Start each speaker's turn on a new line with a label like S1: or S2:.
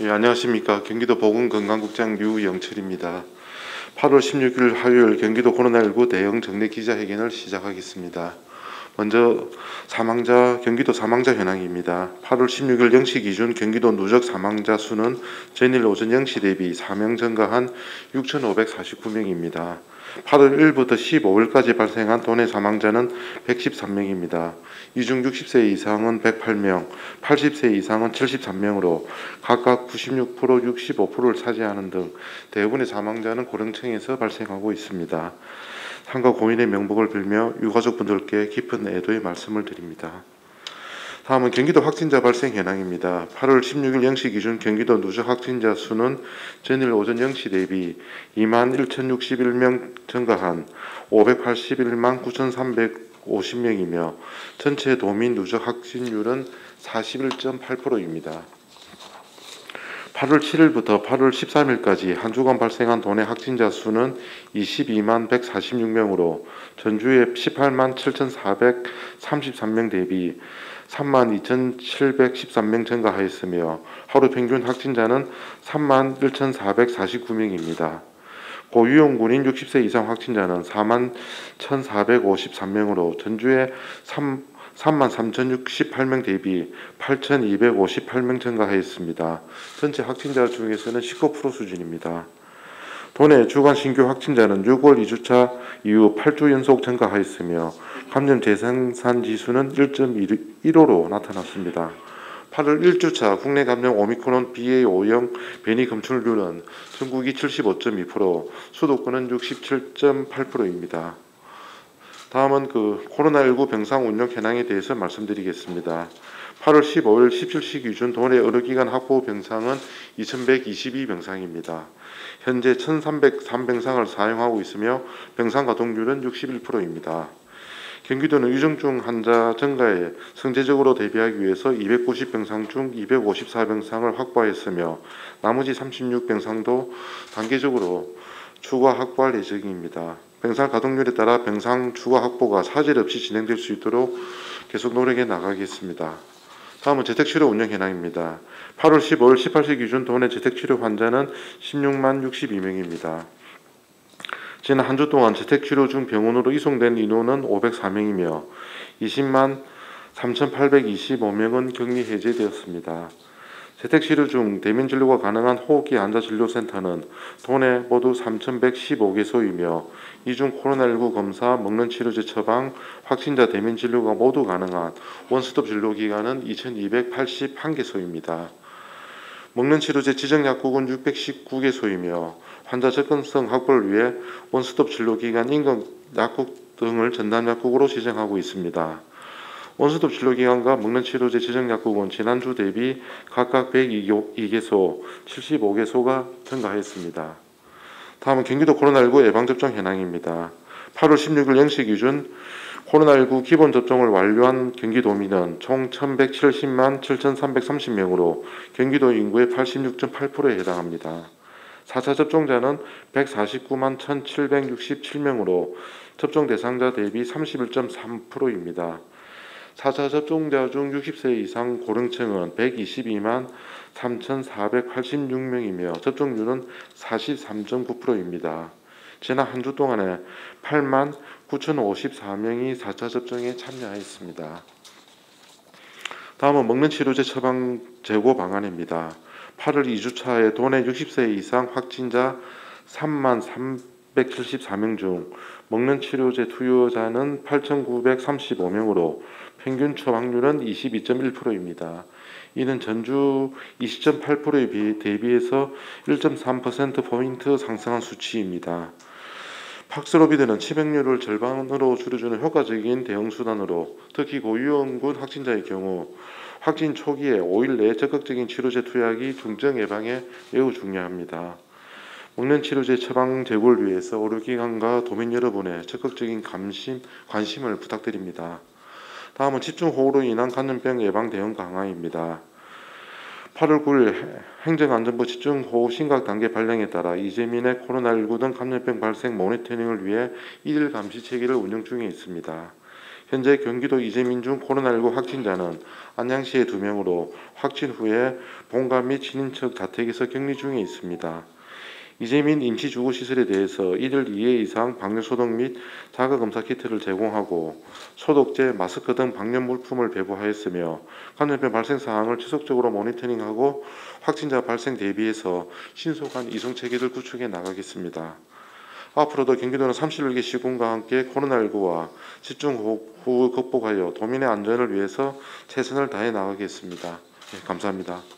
S1: 예, 안녕하십니까. 경기도 보건건강국장 류영철입니다. 8월 16일 화요일 경기도 코로나19 대응 정례 기자회견을 시작하겠습니다. 먼저 사망자 경기도 사망자 현황입니다. 8월 16일 0시 기준 경기도 누적 사망자 수는 전일 오전 0시 대비 4명 증가한 6,549명입니다. 8월 1일부터 15일까지 발생한 도내 사망자는 113명입니다. 이 중 60세 이상은 108명, 80세 이상은 73명으로 각각 96%, 65%를 차지하는 등 대부분의 사망자는 고령층에서 발생하고 있습니다. 상가 고인의 명복을 빌며 유가족분들께 깊은 애도의 말씀을 드립니다. 다음은 경기도 확진자 발생 현황입니다. 8월 16일 0시 기준 경기도 누적 확진자 수는 전일 오전 0시 대비 2만 1,061명 증가한 581만 9,350명이며 전체 도민 누적 확진율은 41.8%입니다. 8월 7일부터 8월 13일까지 한 주간 발생한 도내 확진자 수는 22만 146명으로 전주의 18만 7,433명 대비 3만 2,713명 증가하였으며 하루 평균 확진자는 3만 1,449명입니다. 고위험 군인 60세 이상 확진자는 4만 1,453명으로 전주의 3, 3만 3,068명 대비 8,258명 증가하였습니다. 전체 확진자 중에서는 19% 수준입니다. 도내 주간 신규 확진자는 6월 2주차 이후 8주 연속 증가하였으며 감염 재생산 지수는 1.15로 나타났습니다. 8월 1주차 국내 감염 오미크론 BA5형 변이 검출률은 전국이 75.2%, 수도권은 67.8%입니다. 다음은 그 코로나19 병상 운영 현황에 대해서 말씀드리겠습니다. 8월 15일 17시 기준 도내 의료기관 확보 병상은 2,122병상입니다. 현재 1,303병상을 사용하고 있으며 병상 가동률은 61%입니다. 경기도는 위중 증 환자 증가에 선제적으로 대비하기 위해서 290병상 중 254병상을 확보하였으며 나머지 36병상도 단계적으로 추가 확보할 예정입니다. 병상 가동률에 따라 병상 추가 확보가 사질 없이 진행될 수 있도록 계속 노력해 나가겠습니다. 다음은 재택치료 운영 현황입니다. 8월 15일 18시 기준 도내 재택치료 환자는 16만 62명입니다. 지난 한 주 동안 재택치료 중 병원으로 이송된 인원은 504명이며 20만 3,825명은 격리 해제되었습니다. 재택치료 중 대면 진료가 가능한 호흡기 환자진료센터는 도내 모두 3,115개소이며 이중 코로나19 검사, 먹는 치료제 처방, 확진자 대면 진료가 모두 가능한 원스톱 진료 기관은 2,281개소입니다. 먹는 치료제 지정 약국은 619개소이며 환자 접근성 확보를 위해 원스톱 진료 기관 인근 약국 등을 전담 약국으로 지정하고 있습니다. 원스톱 진료기관과 먹는 치료제 지정약국은 지난주 대비 각각 102개소, 75개소가 증가했습니다. 다음은 경기도 코로나19 예방접종 현황입니다. 8월 16일 0시 기준 코로나19 기본 접종을 완료한 경기도민은 총 1,170만 7,330명으로 경기도 인구의 86.8%에 해당합니다. 4차 접종자는 149만 1,767명으로 접종 대상자 대비 31.3%입니다. 4차 접종자 중 60세 이상 고령층은 122만 3,486명이며 접종률은 43.9%입니다. 지난 한 주 동안에 8만 9,054명이 4차 접종에 참여하였습니다. 다음은 먹는 치료제 처방 재고 방안입니다. 8월 2주차에 도내 60세 이상 확진자 3만 374명 중 먹는 치료제 투여자는 8,935명으로 평균 처방률은 22.1%입니다. 이는 전주 20.8%에 대비해서 1.3%포인트 상승한 수치입니다. 팍스로비드는 치명률을 절반으로 줄여주는 효과적인 대응 수단으로 특히 고위험군 확진자의 경우 확진 초기에 5일 내에 적극적인 치료제 투약이 중증 예방에 매우 중요합니다. 먹는 치료제 처방 제고를 위해서 의료기관과 도민 여러분의 적극적인 감심, 관심을 부탁드립니다. 다음은 집중호우로 인한 감염병 예방 대응 강화입니다. 8월 9일 행정안전부 집중호우 심각 단계 발령에 따라 이재민의 코로나19 등 감염병 발생 모니터링을 위해 일일 감시 체계를 운영 중에 있습니다. 현재 경기도 이재민 중 코로나19 확진자는 안양시에 2명으로 확진 후에 본가 및 친인척 자택에서 격리 중에 있습니다. 이재민 임시주거시설에 대해서 이들 2회 이상 방역소독 및 자가검사 키트를 제공하고 소독제, 마스크 등 방역 물품을 배부하였으며 감염병 발생 사항을 지속적으로 모니터링하고 확진자 발생 대비해서 신속한 이송 체계를 구축해 나가겠습니다. 앞으로도 경기도는 31개 시군과 함께 코로나19와 집중호우 극복하여 도민의 안전을 위해서 최선을 다해 나가겠습니다. 네, 감사합니다.